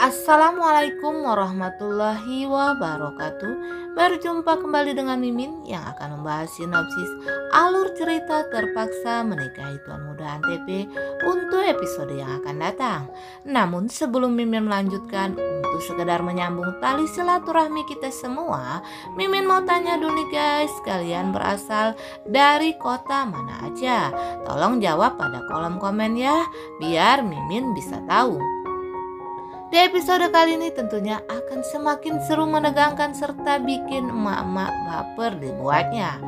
Assalamualaikum warahmatullahi wabarakatuh. Berjumpa kembali dengan Mimin yang akan membahas sinopsis alur cerita terpaksa menikahi Tuan Muda Antp untuk episode yang akan datang. Namun sebelum Mimin melanjutkan untuk sekedar menyambung tali silaturahmi kita semua Mimin mau tanya dulu nih guys. Kalian berasal dari kota mana aja? Tolong jawab pada kolom komen ya biar Mimin bisa tahu di episode kali ini tentunya akan semakin seru menegangkan serta bikin emak-emak baper dibuatnya.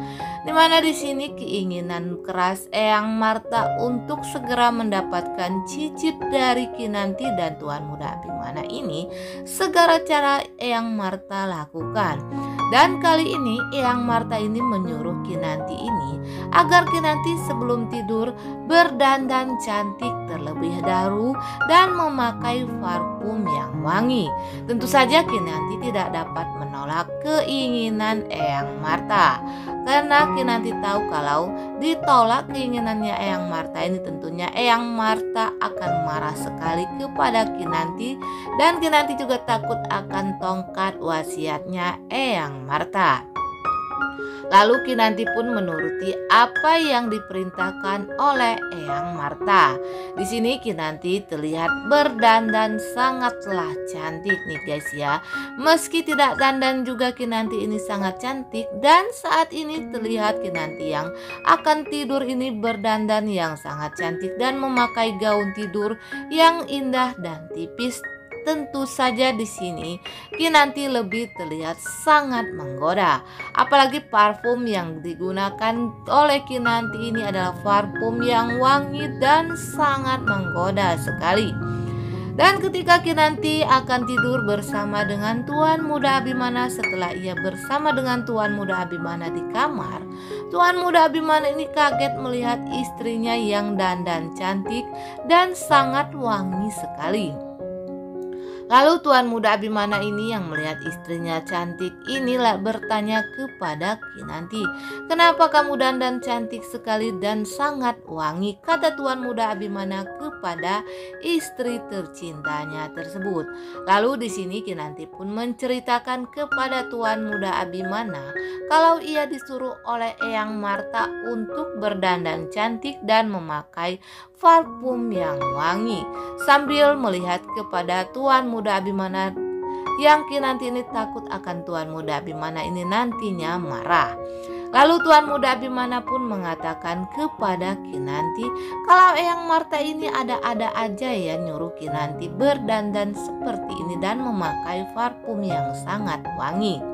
Di mana di sini keinginan keras Eyang Marta untuk segera mendapatkan cicit dari Kinanti dan Tuan Muda Abimana ini segera cara Eyang Marta lakukan. Dan kali ini Eyang Marta ini menyuruh Kinanti ini agar Kinanti sebelum tidur berdandan cantik terlebih dahulu dan memakai parfum yang wangi. Tentu saja Kinanti tidak dapat menolak keinginan Eyang Marta. Karena Kinanti tahu kalau ditolak keinginannya Eyang Marta ini tentunya Eyang Marta akan marah sekali kepada Kinanti dan Kinanti juga takut akan tongkat wasiatnya Eyang Marta. Lalu Kinanti pun menuruti apa yang diperintahkan oleh Eyang Marta. Di sini Kinanti terlihat berdandan sangatlah cantik nih guys ya. Meski tidak dandan juga Kinanti ini sangat cantik dan saat ini terlihat Kinanti yang akan tidur ini berdandan yang sangat cantik dan memakai gaun tidur yang indah dan tipis tentu saja di sini Kinanti lebih terlihat sangat menggoda. Apalagi parfum yang digunakan oleh Kinanti ini adalah parfum yang wangi dan sangat menggoda sekali. Dan ketika Kinanti akan tidur bersama dengan Tuan Muda Abimana setelah ia bersama dengan Tuan Muda Abimana di kamar, Tuan Muda Abimana ini kaget melihat istrinya yang dandan cantik dan sangat wangi sekali. Lalu Tuan Muda Abimana ini yang melihat istrinya cantik inilah bertanya kepada Kinanti, "Kenapa kamu dandan cantik sekali dan sangat wangi?" kata Tuan Muda Abimana kepada istri tercintanya tersebut. Lalu di sini Kinanti pun menceritakan kepada Tuan Muda Abimana kalau ia disuruh oleh Eyang Marta untuk berdandan cantik dan memakai parfum yang wangi sambil melihat kepada Tuan Muda Abimana yang Kinanti ini takut akan Tuan Muda Abimana ini nantinya marah. Lalu Tuan Muda Abimana pun mengatakan kepada Kinanti kalau Eyang Marta ini ada-ada aja ya nyuruh Kinanti berdandan seperti ini dan memakai parfum yang sangat wangi.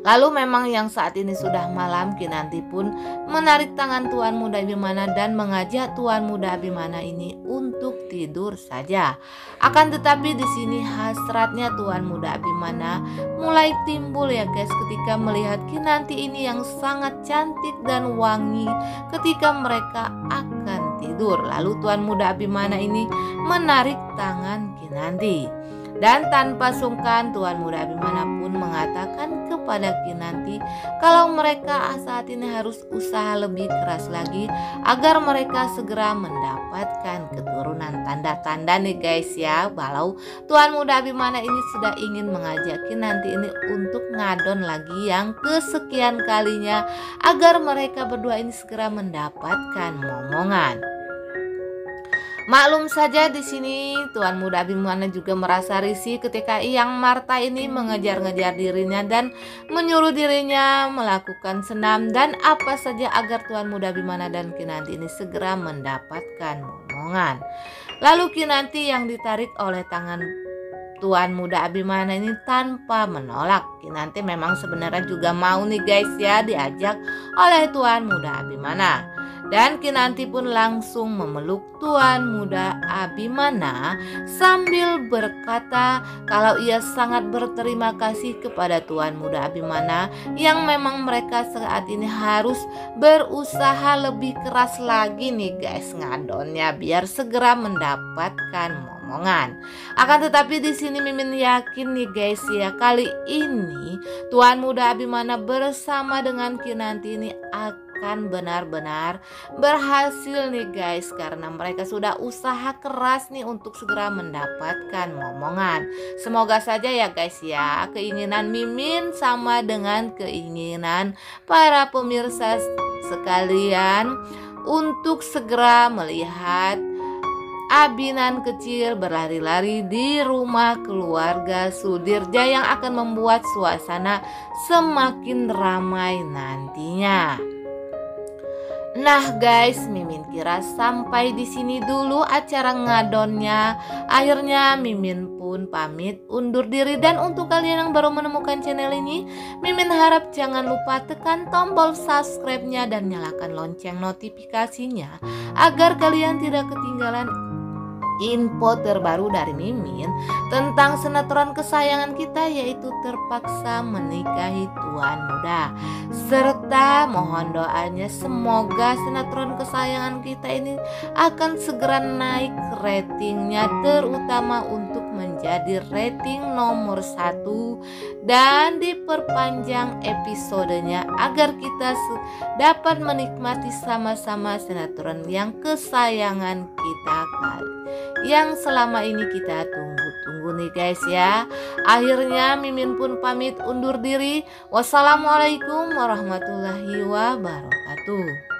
Lalu memang yang saat ini sudah malam Kinanti pun menarik tangan Tuan Muda Abimana dan mengajak Tuan Muda Abimana ini untuk tidur saja. Akan tetapi di sini hasratnya Tuan Muda Abimana mulai timbul ya guys ketika melihat Kinanti ini yang sangat cantik dan wangi ketika mereka akan tidur. Lalu Tuan Muda Abimana ini menarik tangan Kinanti. Dan tanpa sungkan Tuan Muda Abimana pun mengatakan kepada Kinanti kalau mereka saat ini harus usaha lebih keras lagi agar mereka segera mendapatkan keturunan tanda-tanda nih guys ya Walau Tuan Muda Abimana ini sudah ingin mengajak Kinanti ini untuk ngadon lagi yang kesekian kalinya agar mereka berdua ini segera mendapatkan momongan. Maklum saja di sini Tuan Muda Abimana juga merasa risih ketika Yang Marta ini mengejar-ngejar dirinya dan menyuruh dirinya melakukan senam dan apa saja agar Tuan Muda Abimana dan Kinanti ini segera mendapatkan momongan. Lalu Kinanti yang ditarik oleh tangan Tuan Muda Abimana ini tanpa menolak. Kinanti memang sebenarnya juga mau nih guys ya diajak oleh Tuan Muda Abimana. Dan Kinanti pun langsung memeluk Tuan Muda Abimana sambil berkata kalau ia sangat berterima kasih kepada Tuan Muda Abimana yang memang mereka saat ini harus berusaha lebih keras lagi nih guys ngadonnya biar segera mendapatkan omongan. Akan tetapi di sini Mimin yakin nih guys ya kali ini Tuan Muda Abimana bersama dengan Kinanti ini akan akan benar-benar berhasil nih guys karena mereka sudah usaha keras nih untuk segera mendapatkan momongan. Semoga saja ya guys ya keinginan Mimin sama dengan keinginan para pemirsa sekalian untuk segera melihat Abinan kecil berlari-lari di rumah keluarga Sudirja yang akan membuat suasana semakin ramai nantinya. Nah guys, Mimin kira sampai di sini dulu acara ngadonnya. Akhirnya Mimin pun pamit undur diri dan untuk kalian yang baru menemukan channel ini, Mimin harap jangan lupa tekan tombol subscribe-nya dan nyalakan lonceng notifikasinya agar kalian tidak ketinggalan info terbaru dari Mimin tentang sinetron kesayangan kita yaitu terpaksa menikahi tuan muda. Serta mohon doanya semoga sinetron kesayangan kita ini akan segera naik ratingnya terutama untuk menjadi rating nomor satu dan diperpanjang episodenya agar kita dapat menikmati sama-sama sinetron yang kesayangan kita kali yang selama ini kita tunggu-tunggu nih guys ya. Akhirnya Mimin pun pamit undur diri. Wassalamualaikum warahmatullahi wabarakatuh.